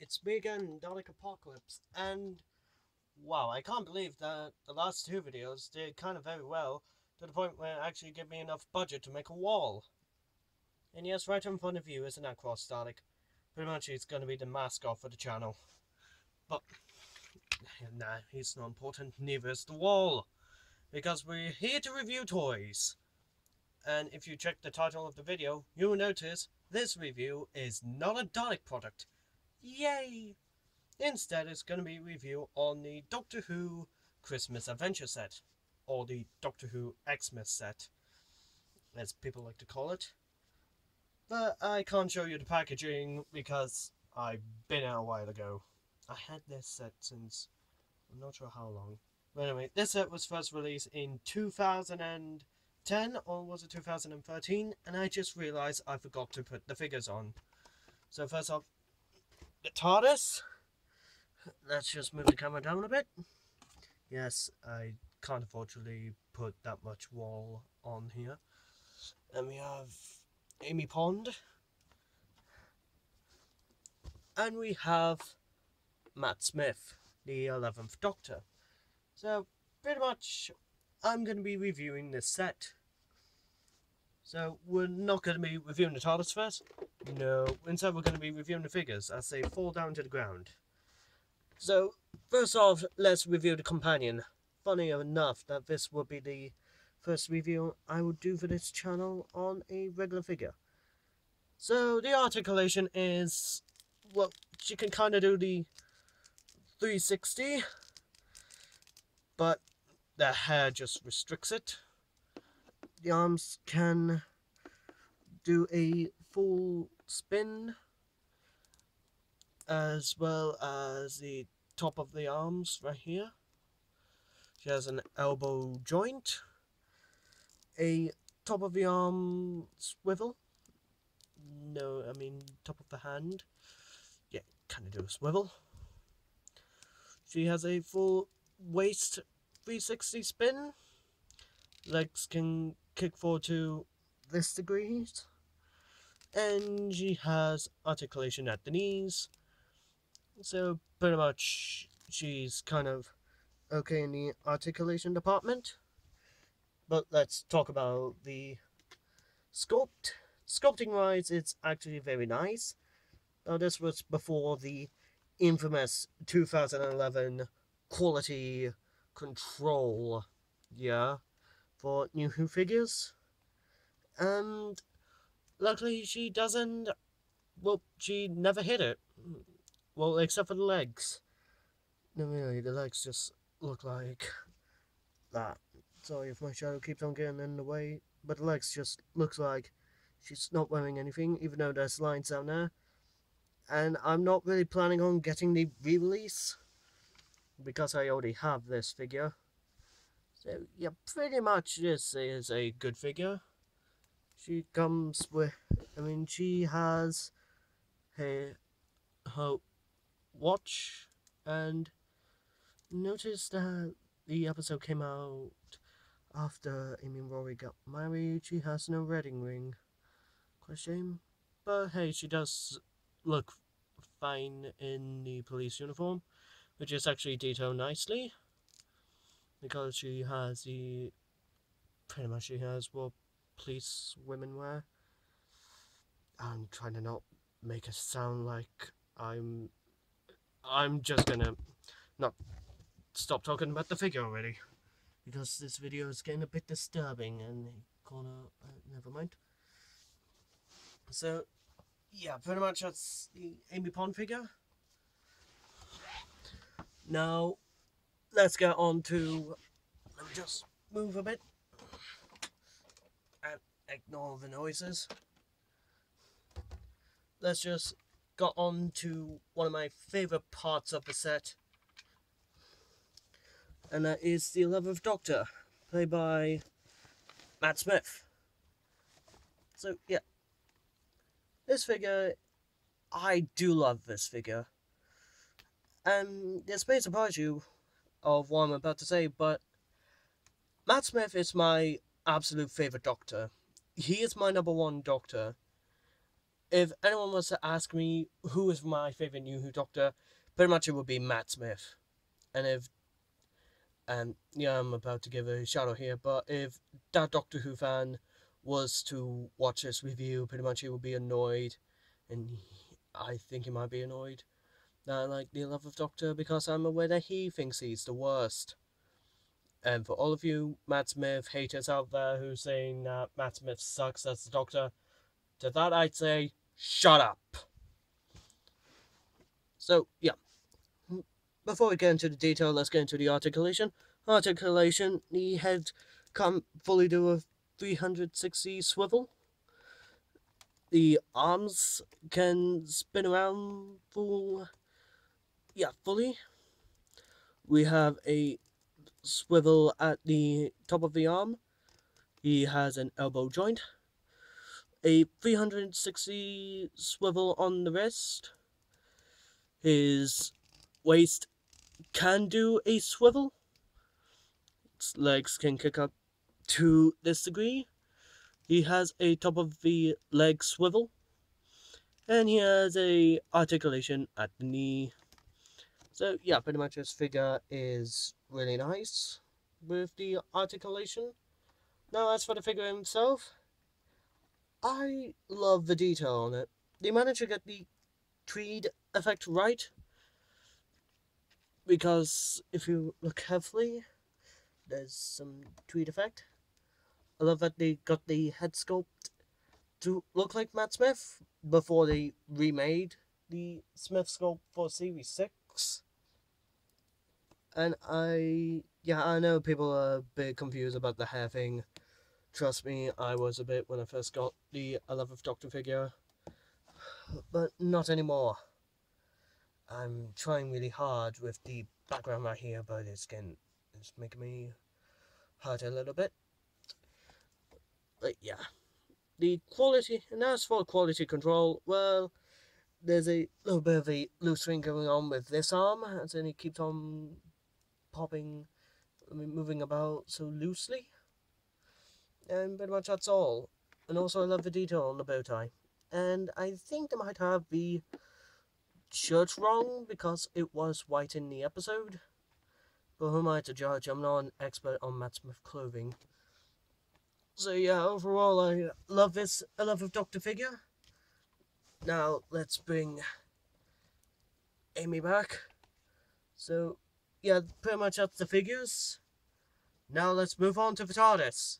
It's me again, Dalek Apocalypse, and wow, I can't believe that the last two videos did kind of very well to the point where it actually gave me enough budget to make a wall. And yes, right in front of you is an Cross Dalek. Pretty much he's going to be the mascot for the channel. But, nah, he's not important, neither is the wall. Because we're here to review toys. And if you check the title of the video, you will notice this review is not a Dalek product. Yay! Instead, it's going to be a review on the Doctor Who Christmas Adventure set, or the Doctor Who Xmas set, as people like to call it. But I can't show you the packaging because I've been out a while ago. I had this set since I'm not sure how long. But anyway, this set was first released in 2010 or was it 2013? And I just realized I forgot to put the figures on. So first off, the TARDIS. Let's just move the camera down a bit. Yes, I can't unfortunately put that much wall on here. And we have Amy Pond. And we have Matt Smith, the 11th Doctor. So, pretty much, I'm going to be reviewing this set. So, we're not going to be reviewing the TARDIS first. No, instead we're going to be reviewing the figures as they fall down to the ground. So, first off, let's review the companion. Funny enough that this would be the first review I would do for this channel on a regular figure. So, the articulation is, well, she can kind of do the 360, but the hair just restricts it. The arms can do a full spin as well as the top of the arms right here. She has an elbow joint, a top of the arm swivel. No, I mean top of the hand. Yeah, kind of do a swivel. She has a full waist 360 spin. Legs can kick forward to this degrees and she has articulation at the knees. So pretty much she's kind of okay in the articulation department. But let's talk about the sculpt. Sculpting wise, it's actually very nice. Now this was before the infamous 2011 quality control, yeah, for New Who figures. And luckily she doesn't, well, she never hit it. Well, except for the legs. No, really, the legs just look like that. Sorry if my shadow keeps on getting in the way, but the legs just looks like she's not wearing anything, even though there's lines down there. And I'm not really planning on getting the re-release, because I already have this figure. Yeah, pretty much this is a good figure she comes with, I mean, she has her, her watch, and notice that the episode came out after Amy and Rory got married. She has no wedding ring. Quite a shame. But hey, she does look fine in the police uniform, which is actually detailed nicely. Because she has the, pretty much she has what police women wear. I'm trying to not make it sound like I'm I'm just gonna not stop talking about the figure already because this video is getting a bit disturbing and gonna uh, never mind. So yeah, pretty much that's the Amy Pond figure. Now let's get on to let me just move a bit and ignore the noises. Let's just get on to one of my favourite parts of the set. And that is the 11th Doctor, played by Matt Smith. So, yeah. This figure, I do love this figure. And this may surprise you of what I'm about to say, but Matt Smith is my absolute favourite Doctor he is my number one doctor. if anyone was to ask me who is my favorite New Who Doctor, pretty much it would be Matt Smith. And if, and yeah, I'm about to give a shout out here, but if that Doctor Who fan was to watch this review, pretty much he would be annoyed, and I think he might be annoyed I like the 11th Doctor because I'm aware that he thinks he's the worst. And for all of you Matt Smith haters out there who saying that Matt Smith sucks as the Doctor, to that I'd say, shut up. So, yeah. Before we get into the detail, let's get into the articulation. Articulation, the head can fully do a 360 swivel. The arms can spin around full, yeah, fully. We have a swivel at the top of the arm. He has an elbow joint. A 360 swivel on the wrist. His waist can do a swivel. His legs can kick up to this degree. He has a top of the leg swivel. And he has a articulation at the knee. So yeah, pretty much this figure is really nice with the articulation. Now as for the figure himself, I love the detail on it. They managed to get the tweed effect right. Because if you look carefully, there's some tweed effect. I love that they got the head sculpt to look like Matt Smith before they remade the Smith sculpt for Series 6. And I, yeah, I know people are a bit confused about the hair thing. Trust me, I was a bit when I first got the 11th Doctor figure. But not anymore. I'm trying really hard with the background right here, but it's getting, it's making me hurt a little bit. But yeah, the quality, and as for quality control, well, there's a little bit of a loose thing going on with this arm, as in it keeps on popping, moving about so loosely. And pretty much that's all. And also I love the detail on the bow tie. And I think they might have the shirt wrong because it was white in the episode. But who am I to judge? I'm not an expert on Matt Smith clothing. So yeah, overall I love this I love of Doctor Figure. Now let's bring Amy back. So yeah, pretty much that's the figures. Now let's move on to the TARDIS.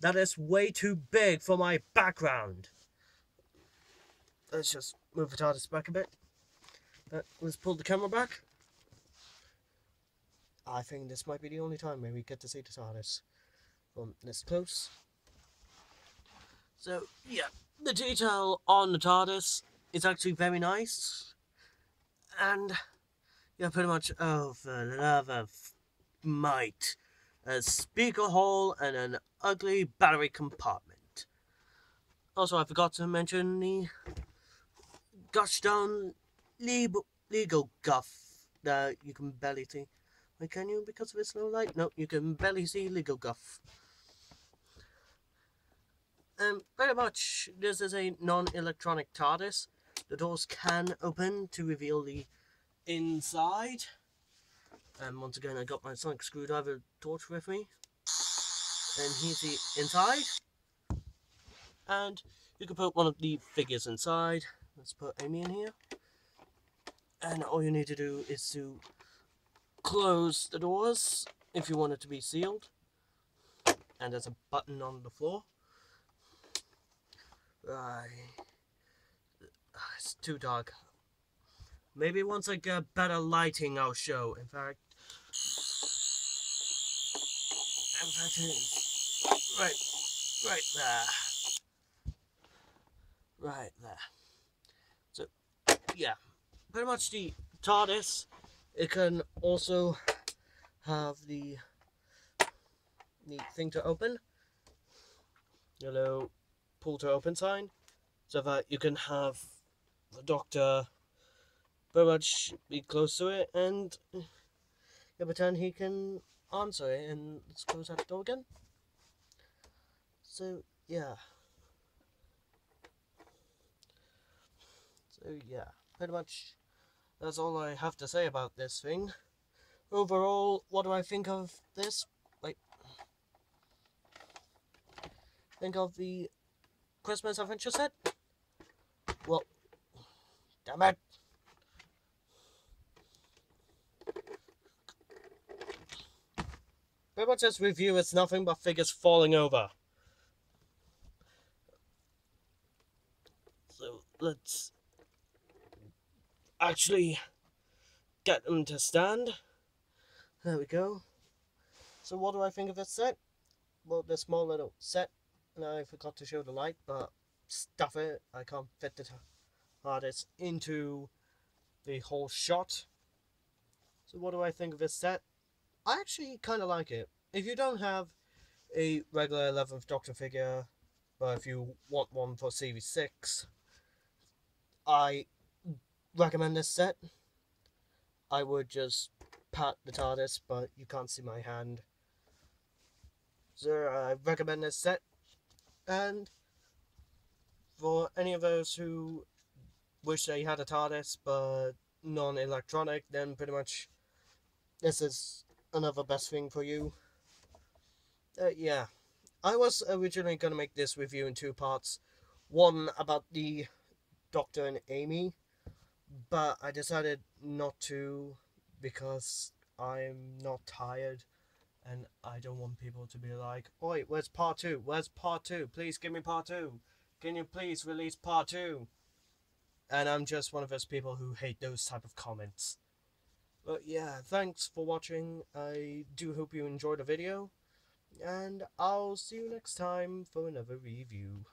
That is way too big for my background. Let's just move the TARDIS back a bit. Uh, let's pull the camera back. I think this might be the only time where we get to see the TARDIS from this close. So, yeah, the detail on the TARDIS is actually very nice and yeah, pretty much, oh, for the love of might, a speaker hole and an ugly battery compartment. Also, I forgot to mention the gosh darn legal guff that you can barely see. Can you because of this low light? No, you can barely see legal guff. Um, very much, this is a non-electronic TARDIS. The doors can open to reveal the inside. And once again, I got my sonic screwdriver torch with me. And here's the inside. And you can put one of the figures inside. Let's put Amy in here. And all you need to do is to close the doors if you want it to be sealed. And there's a button on the floor. Right. Ah, it's too dark. Maybe once I get better lighting, I'll show. In fact, in fact, right, right there, right there. So, yeah, pretty much the TARDIS. It can also have the neat thing to open. Yellow pull to open sign, so that you can have the Doctor very much be close to it and yeah, pretend he can answer it and let's close that door again. So yeah. So yeah, pretty much that's all I have to say about this thing. Overall, what do I think of this? Like, think of the Christmas Adventure set? Well, damn it. Pretty much this review is nothing but figures falling over. So let's actually get them to stand. There we go. So what do I think of this set? Well, the small little set, and I forgot to show the light, but stuff it, I can't fit the TARDIS into the whole shot. So what do I think of this set? I actually kind of like it. If you don't have a regular 11th Doctor figure, but if you want one for Series 6, I recommend this set. I would just pat the TARDIS, but you can't see my hand. So I recommend this set. And for any of those who wish they had a TARDIS but non-electronic, then pretty much this is another best thing for you. Uh, yeah, I was originally going to make this review in two parts. One about the Doctor and Amy, but I decided not to because I'm not tired and I don't want people to be like, Oi, where's part two? Where's part two? Please give me part two. Can you please release part two? And I'm just one of those people who hate those type of comments. But yeah, thanks for watching. I do hope you enjoyed the video. And I'll see you next time for another review.